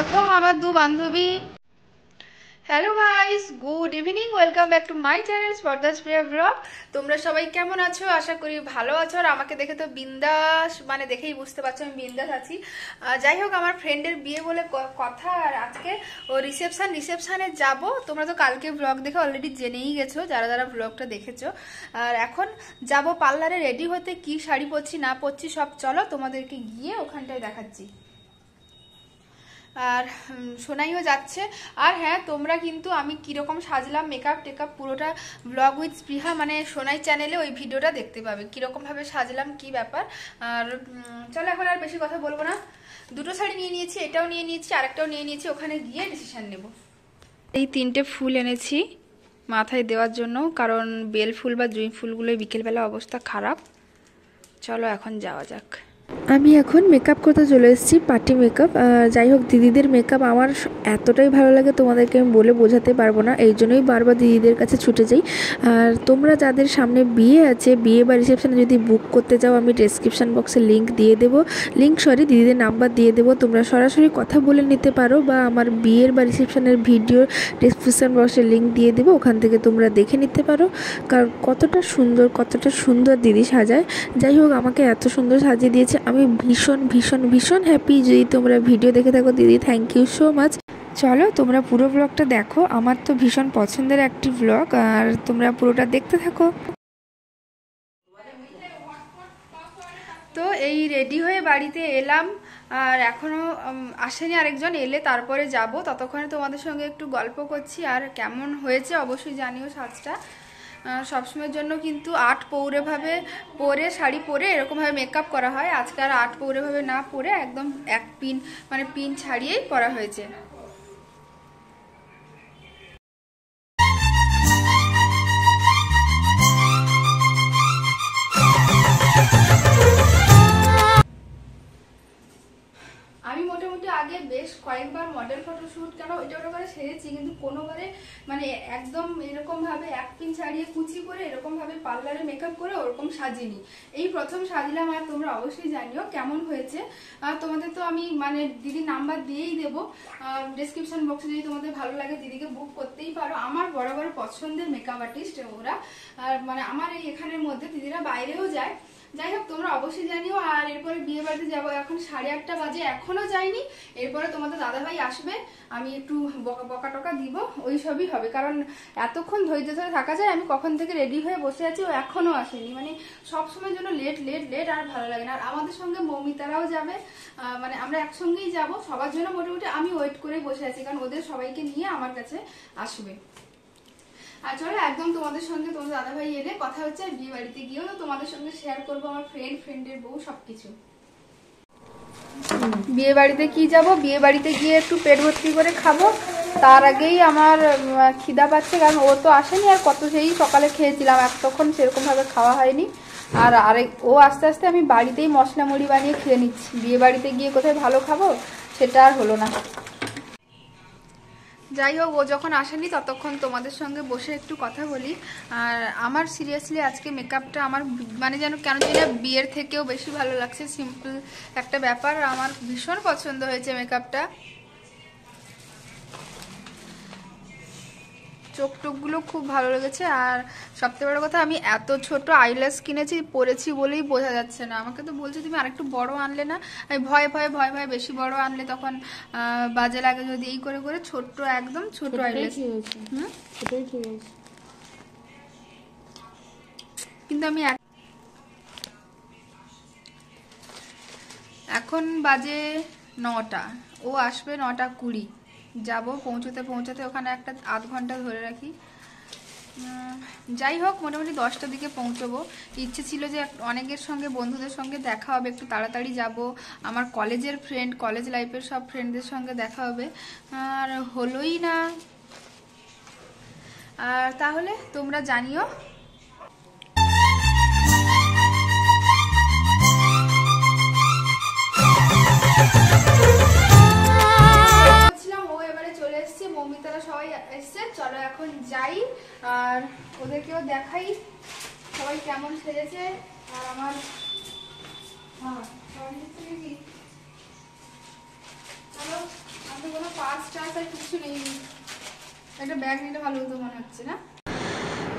প্রথম আমার দু বান্ধবী। Hello guys good evening welcome back to my channel স্পর্দাস Priya blog তোমরা সবাই কেমন আছো? আশা করি ভালো আছো। আর আমাকে দেখে তো বিন্দাস মানে দেখেই বুঝতে পারছ আমি বিন্দাস আছি। যাই হোক, আমার ফ্রেন্ডের বিয়ে বলে কথা। আর আজকে ও রিসেপশন রিসেপশানে যাব। তোমরা তো কালকে ব্লগ দেখে অলরেডি জেনেই গেছো, যারা যারা ব্লগটা দেখেছ। আর এখন যাব পার্লারে রেডি হতে কি শাড়ি পরছি, না পরছি, সব চলো তোমাদেরকে গিয়ে ওখানটায় দেখাচ্ছি। আর সোনাইও যাচ্ছে। আর হ্যাঁ তোমরা কিন্তু আমি কীরকম সাজলাম মেকআপ টেকআপ, পুরোটা ব্লগ উইথ স্পৃহা মানে সোনাই চ্যানেলে ওই ভিডিওটা দেখতে পাবে। কীরকমভাবে সাজলাম, কি ব্যাপার? আর চলো এখন আর বেশি কথা বলব না। দুটো শাড়ি নিয়ে নিয়েছি, এটাও নিয়ে নিয়েছি, আরেকটাও নিয়ে নিয়েছি, ওখানে গিয়ে ডিসিশান নেব। এই তিনটে ফুল এনেছি মাথায় দেওয়ার জন্য, কারণ বেল ফুল বা জুঁই ফুলগুলো বিকেলবেলা অবস্থা খারাপ। চলো এখন যাওয়া যাক। আমি এখন মেকআপ করতে চলে এসেছি পার্টি মেকআপ যাই হোক, দিদিদের মেকআপ আমার এতটাই ভালো লাগে, তোমাদেরকে আমি বলে বোঝাতে পারব না। এই জন্যই বারবার দিদিদের কাছে ছুটে যাই। আর তোমরা যাদের সামনে বিয়ে আছে, বিয়ে বা রিসেপশনে যদি বুক করতে যাও আমি ডেসক্রিপশন বক্সে লিঙ্ক দিয়ে দেবো। লিঙ্ক সরি দিদিদের নাম্বার দিয়ে দেবো। তোমরা সরাসরি কথা বলে নিতে পারো বা আমার বিয়ের বা রিসেপশনের ভিডিও ডেসক্রিপশন বক্সে লিঙ্ক দিয়ে দেবো। ওখান থেকে তোমরা দেখে নিতে পারো। কারণ কতটা সুন্দর কতটা সুন্দর দিদি সাজায়। যাই হোক, আমাকে এত সুন্দর সাজিয়ে দিয়েছে। আমি ভীষণ ভীষণ ভীষণ ভীষণ হ্যাপি যদি তোমরা ভিডিও দেখে থাকো। দিদি থ্যাংক ইউ সো মাচ চলো, তোমরা পুরো ব্লগটা দেখো। আমার তো ভীষণ পছন্দের একটি ব্লগ আর তোমরা পুরোটা দেখতে থাকো। তো এই রেডি হয়ে বাড়িতে এলাম, আর এখনও আসেনি আরেকজন, এলে তারপরে যাব। ততক্ষণে তোমাদের সঙ্গে একটু গল্প করছি, আর কেমন হয়েছে অবশ্যই জানিও সাজটা। সবসময়ের জন্য কিন্তু আট পৌরেভাবে পরে, শাড়ি পরে এরকমভাবে মেকআপ করা হয়। আজকে আর আট পৌরেভাবে না পরে একদম এক পিন মানে পিন ছাড়িয়েই পরা হয়েছে। কয়েকবার মডেল ফটোশ্যুট কেন এটা ওটা করে সেরেছি, কিন্তু কোনোবারে মানে একদম এরকমভাবে এক পিন ছাড়িয়ে কুচি করে এরকমভাবে পার্লারে মেকআপ করে ওরকম সাজিনি। এই প্রথম সাজলাম আর তোমরা অবশ্যই জানিও কেমন হয়েছে। আর তোমাদের তো আমি মানে দিদি নাম্বার দিয়েই দেবো। ডেসক্রিপশন বক্সে যদি তোমাদের ভালো লাগে দিদিকে বুক করতেই পারো। আমার বড় পছন্দের মেকআপ আর্টিস্ট ওরা। আর মানে আমার এই এখানের মধ্যে দিদিরা বাইরেও যায়। যাই হোক, তোমরা অবশ্যই জানিও, আর এরপরে বিয়ে বাড়িতে যাব। এখন সাড়ে আটটা বাজে, এখনও যাইনি। এরপরে তোমাদের দাদাভাই আসবে, আমি একটু বকা বকা টকা দিব, ওই সবই হবে। কারণ এতক্ষণ ধৈর্য ধরে থাকা যায়, আমি কখন থেকে রেডি হয়ে বসে আছি, ও এখনও আসেনি। মানে সব সময়ের জন্য লেট লেট লেট আর ভালো লাগে না। আর আমাদের সঙ্গে মৌমিতারাও যাবে। মানে আমরা একসঙ্গেই যাব, সবার জন্য মোটামুটি আমি ওয়েট করে বসে আছি, কারণ ওদের সবাইকে নিয়ে আমার কাছে আসবে। আর চলো, একদম তোমাদের সঙ্গে তোমাদের দাদাভাই এলে কথা হচ্ছে আর বিয়ে বাড়িতে গিয়েও তোমাদের সঙ্গে শেয়ার করব আমার ফ্রেন্ড ফ্রেন্ডের বউ সবকিছু। বিয়ে বাড়িতে কি যাব? বিয়ে বাড়িতে গিয়ে একটু পেট ভর্তি করে খাব। তার আগেই আমার খিদা পাচ্ছে, কারণ ও তো আসেনি আর কত সেই সকালে খেয়েছিলাম, আর তখন সেরকম ভাবে খাওয়া হয়নি। আর আরেক ও আস্তে আস্তে আমি বাড়িতেই মশলা মুড়ি বানিয়ে খেয়ে নিচ্ছি। বিয়ে বাড়িতে গিয়ে কোথায় ভালো খাব? সেটা আর হলো না। যাই হোক ও যখন আসেনি ততক্ষণ তোমাদের সঙ্গে বসে একটু কথা বলি। আর আমার সিরিয়াসলি আজকে মেকআপটা আমার মানে যেন কেন জানি বিয়ের থেকেও বেশি ভালো লাগছে। সিম্পল একটা ব্যাপার। আমার ভীষণ পছন্দ হয়েছে মেকআপটা চোখ টোকগুলো খুব ভালো লেগেছে। আর সবথেকে বড় কথা আমি এত ছোট আইল্যাস কিনেছি পরেছি বলেই বোঝা যাচ্ছে না। আমাকে তো বলছে তুমি আরেকটু বড় আনলে না? আমি ভয় ভয় ভয় ভয় বেশি বড় আনলে তখন বাজে লাগে যদি এই করে করে ছোট্ট একদম ছোট আইল্যাস হুম? কিন্তু আমি এখন বাজে নটা। ও আসবে নটা কুড়ি। যাব, পৌঁছতে পৌঁছতে ওখানে একটা আধ ঘণ্টা ধরে রাখি। যাই হোক, মোটামুটি দশটার দিকে পৌঁছবো। ইচ্ছে ছিল যে অনেকের সঙ্গে, বন্ধুদের সঙ্গে দেখা হবে, একটু তাড়াতাড়ি যাব। আমার কলেজের ফ্রেন্ড কলেজ লাইফের সব ফ্রেন্ডদের সঙ্গে দেখা হবে। আর হলোই না। আর তাহলে তোমরা জানিও মৌমিতারা সবাই এসছে। চলো এখন যাই। আর ওদেরকেও দেখাই সবাই কেমন সেজেছে। আর আমার হ্যাঁ? চলো, আমি কোনো পাস আর কিছু নেই একটা ব্যাগ নিলে ভালো হতো মনে হচ্ছে, না?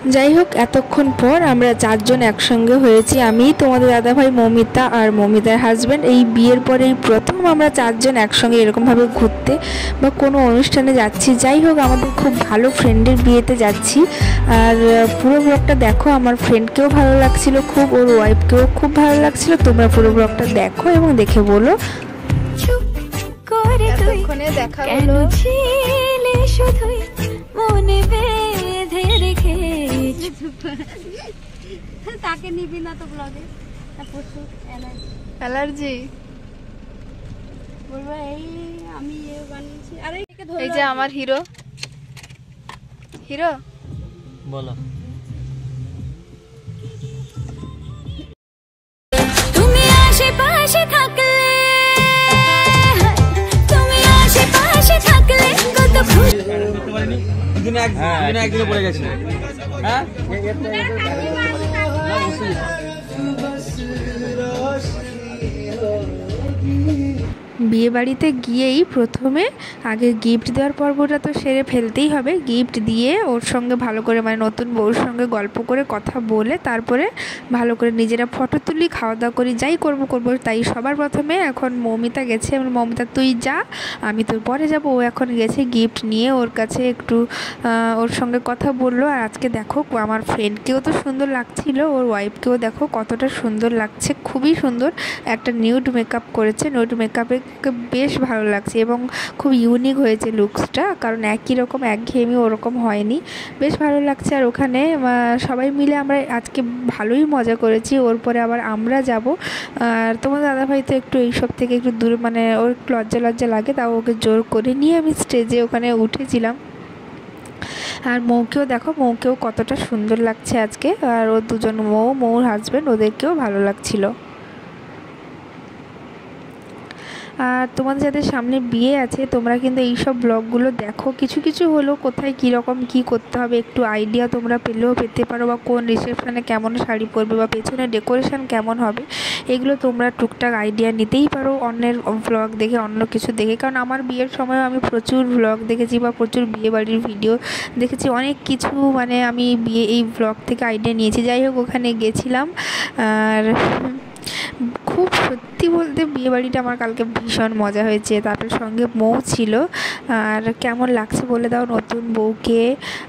যাই হোক এতক্ষণ পর আমরা চারজন একসঙ্গে হয়েছি আমি তোমাদের দাদাভাই মমিতা আর মমিতার হাজব্যান্ড এই বিয়ের পরে এই প্রথম আমরা চারজন একসঙ্গে এরকমভাবে ঘুরতে বা কোনো অনুষ্ঠানে যাচ্ছি। যাই হোক আমাদের খুব ভালো ফ্রেন্ডের বিয়েতে যাচ্ছি। আর পুরো ব্লগটা দেখো আমার ফ্রেন্ডকেও ভালো লাগছিল খুব ওর ওয়াইফকেও খুব ভালো লাগছিল। তোমরা পুরো ব্লগটা দেখো এবং দেখে বলো। দেখা হলো? শুধুই মনে তাকে নিবি না তো ব্লগে পশু অ্যালার্জি অ্যালার্জি? বলব এই আমি এ বানিয়েছি। আরে এই যে আমার হিরো। হিরো? বলো। তুমি আশেপাশে থাকলে দুদিনে একদিনে পড়ে গেছে। হ্যাঁ? বিয়ে বাড়িতে গিয়েই প্রথমে আগে গিফট দেওয়ার পর্বটা তো সেরে ফেলতেই হবে। গিফট দিয়ে ওর সঙ্গে ভালো করে মানে নতুন বউর সঙ্গে গল্প করে কথা বলে তারপরে ভালো করে নিজেরা ফটো তুলি খাওয়া দাওয়া করি, যাই করব করব, তাই সবার প্রথমে এখন মৌমিতা গেছে। মৌমিতা, তুই যা, আমি তোর পরে যাব। ও এখন গেছে গিফট নিয়ে ওর কাছে একটু ওর সঙ্গে কথা বলল। আর আজকে দেখো, আমার ফ্রেন্ডকেও তো সুন্দর লাগছিল, ওর ওয়াইফকেও দেখো কতটা সুন্দর লাগছে, খুবই সুন্দর। একটা নিউড মেকআপ করেছে। নিউড মেকআপে বেশ ভালো লাগছে এবং খুব ইউনিক হয়েছে লুকসটা কারণ একই রকম, একঘেয়েমি ওরকম হয়নি। বেশ ভালো লাগছে আর ওখানে সবাই মিলে আমরা আজকে ভালোই মজা করেছি, ওর পরে আবার আমরা যাব। আর তোমার দাদাভাই তো একটু এইসব থেকে একটু দূরে মানে ওর একটু লজ্জা লজ্জা লাগে, তাও ওকে জোর করে নিয়ে আমি স্টেজে ওখানে উঠেছিলাম। আর মৌকেও দেখো, মৌকেও কতটা সুন্দর লাগছে আজকে। আর ও দুজন, মৌ, মৌর হাজব্যান্ড ওদেরকেও ভালো লাগছিল। আর তোমাদের যাদের সামনে বিয়ে আছে, তোমরা কিন্তু এই সব ব্লগগুলো দেখো। কিছু কিছু হলো কোথায় কীরকম কী করতে হবে, একটু আইডিয়া তোমরা পেলেও পেতে পারো বা কোন রিসেপশানে কেমন শাড়ি পরবে বা পেছনে ডেকোরেশন কেমন হবে, এগুলো তোমরা টুকটাক আইডিয়া নিতেই পারো অন্যের ব্লগ দেখে, অন্য কিছু দেখে। কারণ আমার বিয়ের সময় আমি প্রচুর ব্লগ দেখেছি বা প্রচুর বিয়ে বাড়ির ভিডিও দেখেছি। অনেক কিছু মানে আমি বিয়ে, এই ব্লগ থেকে আইডিয়া নিয়েছি। যাই হোক, ওখানে গেছিলাম আর খুব সত্যি বলতে বিয়েবাড়িটা আমার কালকে ভীষণ মজা হয়েছে। তারপর সঙ্গে বউ ছিল। আর কেমন লাগছে বলে দাও নতুন বউকে।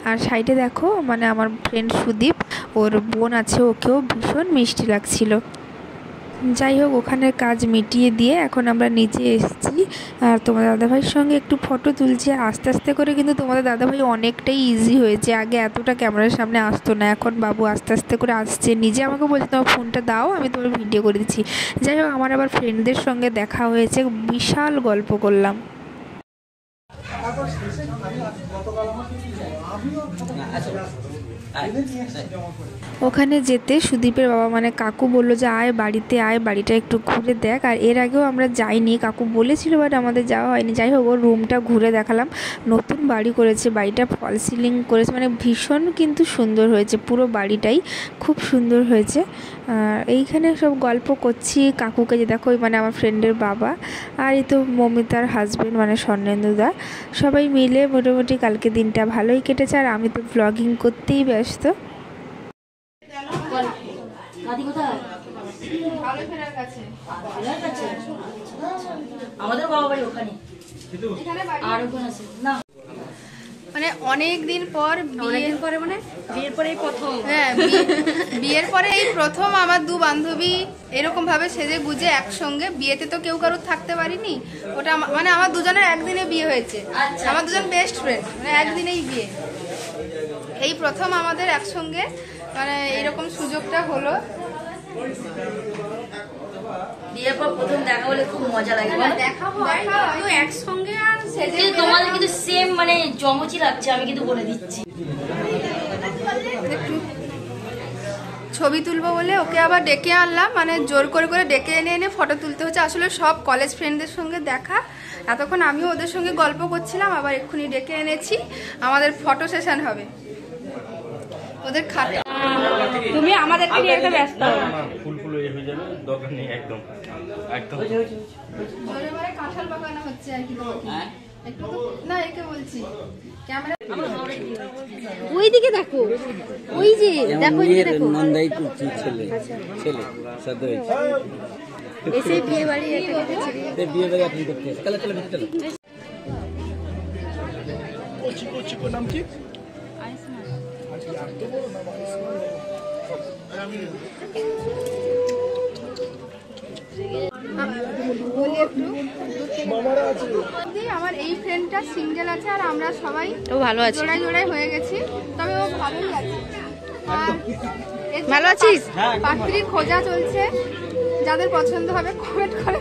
আর সাইডে দেখো মানে আমার ফ্রেন্ড সুদীপ, ওর বোন আছে, ওকেও ভীষণ মিষ্টি লাগছিল। যাই হোক ওখানের কাজ মিটিয়ে দিয়ে এখন আমরা নিচে এসেছি। আর তোমাদের দাদাভাইয়ের সঙ্গে একটু ফটো তুলছি। আর আস্তে আস্তে করে কিন্তু তোমাদের দাদাভাই অনেকটাই ইজি হয়েছে। আগে এতটা ক্যামেরার সামনে আসতো না। এখন বাবু আস্তে আস্তে করে আসছে। নিজে আমাকে বলছে, তোমার ফোনটা দাও, আমি তোমার ভিডিও করে দিচ্ছি। যাই হোক, আমার আবার ফ্রেন্ডদের সঙ্গে দেখা হয়েছে। বিশাল গল্প করলাম। ওখানে যেতে সুদীপের বাবা মানে কাকু বলল যে, আয় বাড়িতে, আয় বাড়িটা একটু ঘুরে দেখ। আর এর আগেও আমরা যাইনি, কাকু বলেছিল বাট আমাদের যাওয়া হয়নি। যাই হোক, ওর রুমটা ঘুরে দেখালাম। নতুন বাড়ি করেছে, বাড়িটা ফল সিলিং করেছে মানে ভীষণ কিন্তু সুন্দর হয়েছে, পুরো বাড়িটাই খুব সুন্দর হয়েছে। আর এইখানে সব গল্প করছি কাকুকে যে দেখো ওই মানে আমার ফ্রেন্ডের বাবা আর এই তো মমিতার হাজবেন্ড মানে স্বর্ণেন্দুদা সবাই মিলে মোটামুটি কালকে দিনটা ভালোই কেটেছে আর আমি তো ব্লগিং করতেই ব্যস্ত। দাদি কোথায়? ভালো ফেরার কাছে। ভালো কাছে আমাদের বাবা বাড়ি ওখানে। আর ওখানে আছে। না মানে অনেক দিন পর বিয়ে অনেকদিন পরে মানে বিয়ের পরেই প্রথম। হ্যাঁ বিয়ে- বিয়ের পরে এই প্রথম আমার দু বান্ধবী এরকম ভাবে সেজে গুজে একসঙ্গে বিয়েতে তো কেউ কারোর থাকতে পারিনি। ওটা মানে আমার দুজনের একদিনে বিয়ে হয়েছে। আচ্ছা, আমার দুজন বেস্ট ফ্রেন্ড মানে একদিনেই বিয়ে। এই প্রথম আমাদের একসঙ্গে মানে এরকম সুযোগটা হলো। বিয়ের পর প্রথম দেখা হলে খুব মজা লাগে। দেখা। হয় একসঙ্গে আর কিন্তু তোমাদের কিন্তু সেম মানে জমচি লাগছে আমি কিন্তু বলে দিচ্ছি। ছবি তুলবো বলে ওকে আবার ডেকে আনলাম মানে জোর করে করে ডেকে এনে এনে ফটো তুলতে হচ্ছে। আসলে সব কলেজ ফ্রেন্ডদের সঙ্গে দেখা। এতক্ষণ আমিও ওদের সঙ্গে গল্প করছিলাম আবার এক্ষুনি ডেকে এনেছি। আমাদের ফটো সেশন হবে। ওদের খাতা তুমি আমাদেরকে নিয়ে একটা ব্যস্ত ফুল ফুল হয়ে যাবে দরকার নেই একদম একদম। জোরে মারে কাঁঠাল পাকানো হচ্ছে আর কি একটু না একে বলছি। ক্যামেরা ওইদিকে দেখো। ওই যে দেখো ওইদিকে দেখো। নন্দাই কুচি ছেলে ছেলে সাথে এসে বিয়ে বাড়ি এটা দেখেছি বিয়ে বাড়ি আপনি করতে চলো। চলো চলো বলি একটু আমার এই ফ্রেন্ডটা সিঙ্গেল আছে আর আমরা সবাই ও ভালো আছে। জোড়ায় জোড়ায় হয়ে গেছি। তবে ও ভালোই আছে। ভালো আছিস? পাত্রী খোঁজা চলছে। যাদের পছন্দ হবে কমেন্ট করে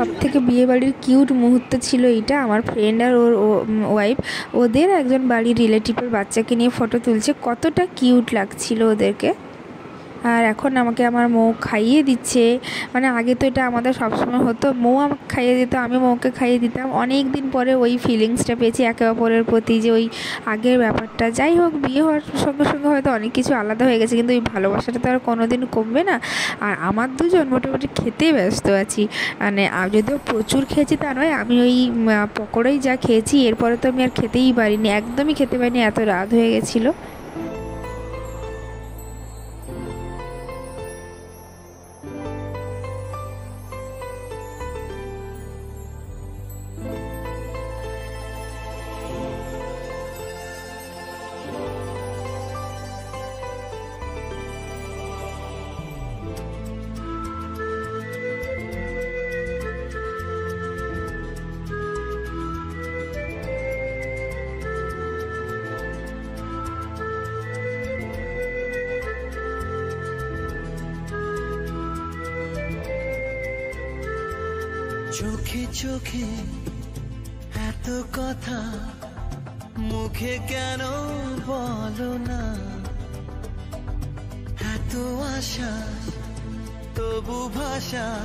সব থেকে বিয়েবাড়ির কিউট মুহূর্ত ছিল এইটা। আমার ফ্রেন্ড আর ওর ওয়াইফ ওদের একজন বাড়ির রিলেটিভের বাচ্চাকে নিয়ে ফটো তুলছে। কতটা কিউট লাগছিল ওদেরকে। আর এখন আমাকে আমার মৌ খাইয়ে দিচ্ছে। মানে আগে তো এটা আমাদের সবসময় হতো। মৌ আমাকে খাইয়ে দিত, আমি মৌকে খাইয়ে দিতাম। অনেক দিন পরে ওই ফিলিংসটা পেয়েছি। একে অপরের প্রতি যে ওই আগের ব্যাপারটা। যাই হোক, বিয়ে হওয়ার সঙ্গে সঙ্গে হয়তো অনেক কিছু আলাদা হয়ে গেছে, কিন্তু ওই ভালোবাসাটা তো আর কোনো দিন কমবে না। আর আমার দুজন মোটামুটি খেতে ব্যস্ত আছি। মানে যদিও প্রচুর খেয়েছি তা নয়, আমি ওই পকোড়াই যা খেয়েছি, এরপরে তো আমি আর খেতেই পারিনি। একদমই খেতে পারিনি, এত রাত হয়ে গেছিল। চোখে চোখে এত কথা মুখে কেন বলো না? এত আশা, তবু ভাষা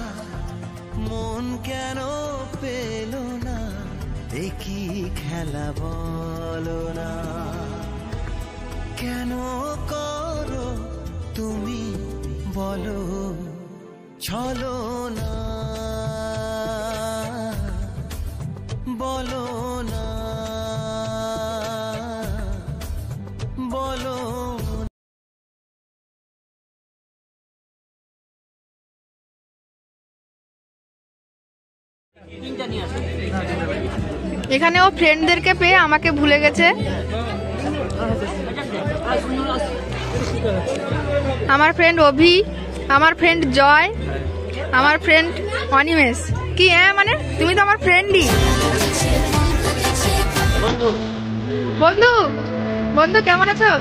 মন কেন পেল না? দেখি খেলা বলো না? কেন করো তুমি বলো? ছলো না। এখানে ও ফ্রেন্ডদেরকে পেয়ে আমাকে ভুলে গেছে। আমার ফ্রেন্ড অভি, আমার ফ্রেন্ড জয়, আমার ফ্রেন্ড অনিমেষ। কি হ্যাঁ মানে? তুমি তো আমার ফ্রেন্ডই বন্ধু বন্ধু কেমন আছো?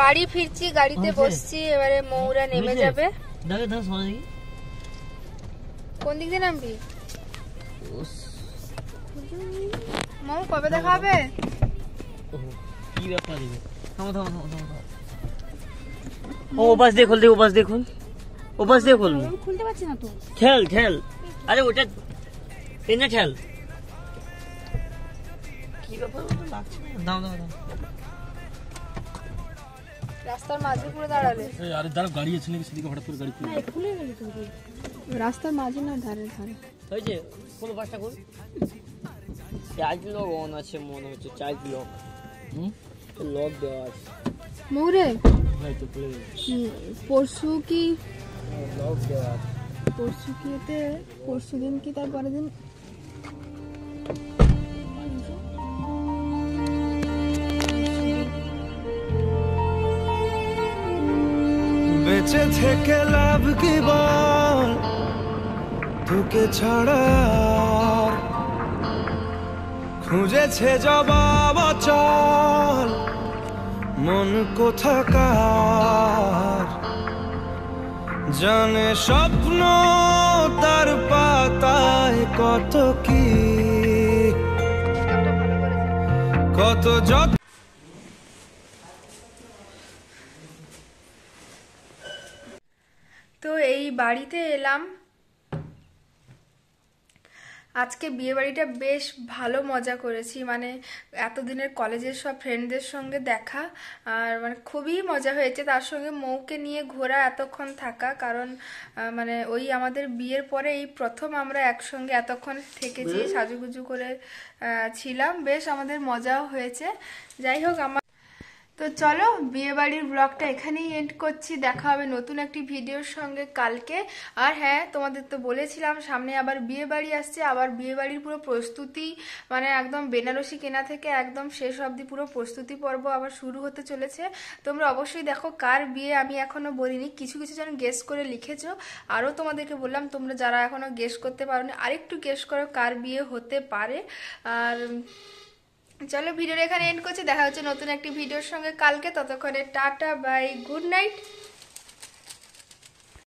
বাড়ি ফিরছি গাড়িতে বসছি এবারে মৌরা নেমে যাবে। কোন দিক দিয়ে নামবি? মৌ কবে দেখা হবে? কি ব্যাপার থামো থামো থামো থামো। ও ওপাশ দিয়ে খোল দে ওপাশ দিয়ে খোল। ওপাশ দিয়ে খোল। খুলতে পারছি না তো। ঠেল ঠেল আরে ওটা টেনে ঠেল কি ব্যাপার? লাগছে না। দাও দাও দাও। রাস্তার মাঝে পুরো দাঁড়ালে। আরে দাঁড়া গাড়ি আছে নাকি? সেদিকে হঠাৎ করে গাড়ি খুলে রাস্তার মাঝে না ধারে ধারে। কোনো বাসটা চার্জ লক অন আছে মনে হচ্ছে চার্জ লক। হুম? লক দেওয়া আছে। মৌরে ভাই তো পড়ে গেল। পরশু কি? পরশু কি এতে পরশু দিন কি তার পরের দিন? বেঁচে থেকে লাভ কি বল তোকে ছাড়া খুঁজেছে জবাব চল মন কোথাকার? জানে স্বপ্ন তার পাতায় কত কি? কত যত তো এই বাড়িতে এলাম। আজকে বিয়ে বাড়িটা বেশ ভালো মজা করেছি। মানে এতদিনের কলেজের সব ফ্রেন্ডদের সঙ্গে দেখা আর মানে খুবই মজা হয়েছে। তার সঙ্গে মৌকে নিয়ে ঘোরা এতক্ষণ থাকা। কারণ মানে ওই আমাদের বিয়ের পরে এই প্রথম আমরা একসঙ্গে এতক্ষণ থেকেছি সাজুগুজু করে ছিলাম। বেশ আমাদের মজাও হয়েছে। যাই হোক আমার তো চলো বিয়ে বাড়ির ব্লগটা এখানেই এন্ড করছি। দেখা হবে নতুন একটি ভিডিওর সঙ্গে কালকে। আর হ্যাঁ তোমাদের তো বলেছিলাম, সামনে আবার বিয়ে বাড়ি আসছে। আবার বিয়ে বাড়ির পুরো প্রস্তুতি মানে একদম বেনারসি কেনা থেকে একদম শেষ অবধি পুরো প্রস্তুতি পর্ব আবার শুরু হতে চলেছে। তোমরা অবশ্যই দেখো কার বিয়ে আমি এখনও বলিনি। কিছু কিছু জন গেস করে লিখেছো। আরও তোমাদেরকে বললাম, তোমরা যারা এখনও গেস করতে পারোনি, আরেকটু গেস করো কার বিয়ে হতে পারে। আর চলো ভিডিওটা এখানে এন্ড করছি। দেখা হচ্ছে নতুন একটি ভিডিওর সঙ্গে। কালকে ততক্ষণে টাটা বাই গুড নাইট